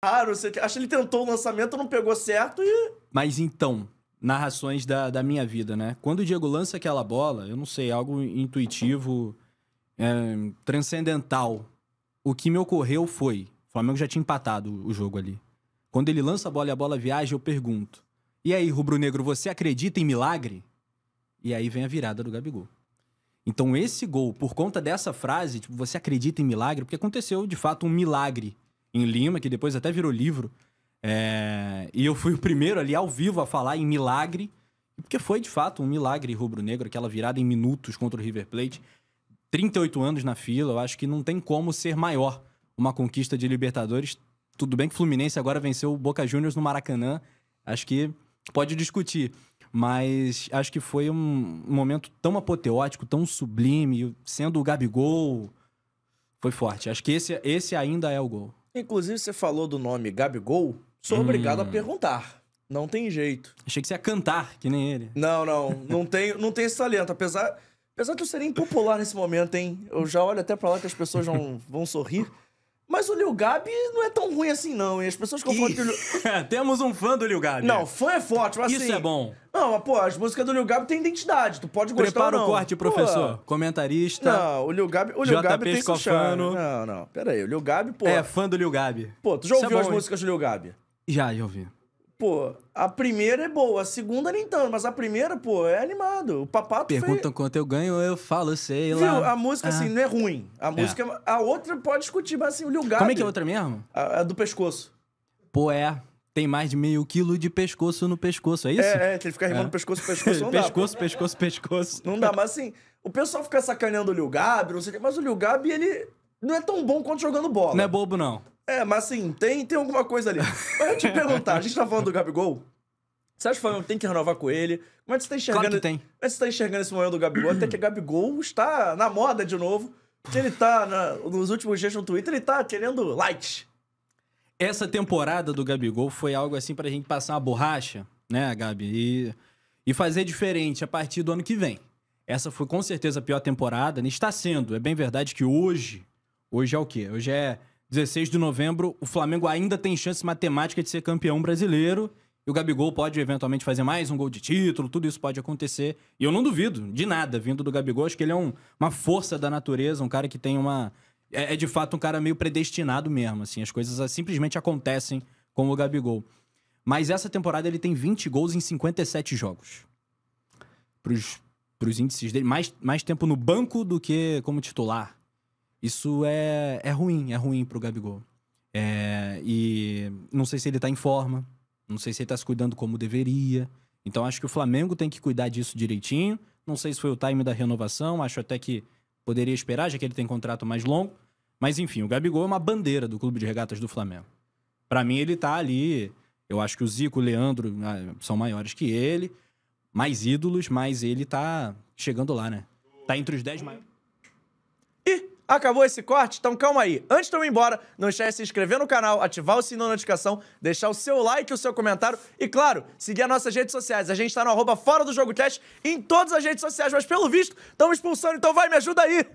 Ah, não sei o que. Acho que ele tentou o lançamento, não pegou certo e. Mas então, narrações da, da minha vida, né? Quando o Diego lança aquela bola, eu não sei, algo intuitivo, é, transcendental. O que me ocorreu foi: o Flamengo já tinha empatado o jogo ali. Quando ele lança a bola e a bola viaja, eu pergunto: E aí, rubro-negro, você acredita em milagre? E aí vem a virada do Gabigol. Então, esse gol, por conta dessa frase, tipo, você acredita em milagre? Porque aconteceu de fato um milagre em Lima, que depois até virou livro. É... E eu fui o primeiro ali ao vivo a falar em milagre, porque foi de fato um milagre rubro-negro, aquela virada em minutos contra o River Plate. 38 anos na fila, eu acho que não tem como ser maior uma conquista de Libertadores. Tudo bem que o Fluminense agora venceu o Boca Juniors no Maracanã, acho que pode discutir. Mas acho que foi um momento tão apoteótico, tão sublime, sendo o Gabigol. Foi forte. Acho que esse, esse ainda é o gol. Inclusive, você falou do nome Gabigol. Sou hum. obrigado a perguntar. Não tem jeito. Achei que você ia cantar, que nem ele. Não, não. Não tem, não tem esse talento. Apesar, apesar de eu ser impopular nesse momento, hein? Eu já olho até pra lá que as pessoas vão, vão sorrir. Mas o Lil Gabi não é tão ruim assim, não. E as pessoas confundem que o Lil... Temos um fã do Lil Gabi. Não, fã é forte, mas Isso assim... é bom. Não, mas, pô, as músicas do Lil Gabi têm identidade. Tu pode gostar Prepara ou não. o corte, professor. Pô. Comentarista. Não, o Lil Gabi... O Lil Gabi tem charme. Não, não. Pera aí, o Lil Gabi, pô... É, fã do Lil Gabi. Pô, tu já Isso ouviu é as músicas do Lil Gabi? Já, já ouvi. Pô, a primeira é boa, a segunda nem tanto, mas a primeira, pô, é animado. O papato Perguntam fez... quanto eu ganho, eu falo, sei Viu? lá. A música, assim, ah. assim, não é ruim. A música, é. a outra pode discutir, mas assim, o Lil Gabi... Como é que é a outra mesmo? A, a do pescoço. Pô, é. Tem mais de meio quilo de pescoço no pescoço, é isso? É, é, que ele fica rimando é. pescoço, pescoço, não pescoço, dá. Pescoço, pescoço, Não dá, mas assim, o pessoal fica sacaneando o Lil Gabi, não sei o que, mas o Lil Gabi, ele não é tão bom quanto jogando bola. Não é bobo, não. É, mas assim, tem, tem alguma coisa ali. Mas eu te perguntar, a gente tá falando do Gabigol, você acha que o Flamengo tem que renovar com ele? Como é que você tá enxergando? Claro que tem. Como é que você tá enxergando esse momento do Gabigol? Até que o Gabigol está na moda de novo. Que ele tá, na, nos últimos dias no Twitter, ele tá querendo likes. Essa temporada do Gabigol foi algo assim pra gente passar uma borracha, né, Gabi? E, e fazer diferente a partir do ano que vem. Essa foi com certeza a pior temporada, né? está sendo. É bem verdade que hoje, hoje é o quê? Hoje é 16 de novembro, o Flamengo ainda tem chance matemática de ser campeão brasileiro e o Gabigol pode eventualmente fazer mais um gol de título, tudo isso pode acontecer. E eu não duvido de nada vindo do Gabigol. Acho que ele é um, uma força da natureza, um cara que tem uma. É, é, de fato um cara meio predestinado mesmo, assim. As coisas simplesmente acontecem com o Gabigol. Mas essa temporada ele tem 20 gols em 57 jogos. Pros, pros índices dele. Mais, mais tempo no banco do que como titular. Isso é, é ruim, é ruim pro Gabigol. É, e não sei se ele tá em forma. Não sei se ele tá se cuidando como deveria. Então acho que o Flamengo tem que cuidar disso direitinho. Não sei se foi o time da renovação, acho até que poderia esperar, já que ele tem contrato mais longo. Mas enfim, o Gabigol é uma bandeira do clube de regatas do Flamengo. Para mim, ele tá ali. Eu acho que o Zico, o Leandro ah, são maiores que ele, mais ídolos, mas ele tá chegando lá, né? Tá entre os 10 maiores. Acabou esse corte? Então calma aí. Antes de eu ir embora, não esquece de se inscrever no canal, ativar o sininho da notificação, deixar o seu like, o seu comentário e, claro, seguir as nossas redes sociais. A gente tá no arroba Fora do Jogo Teste em todas as redes sociais, mas pelo visto, estamos expulsando, então vai, me ajuda aí!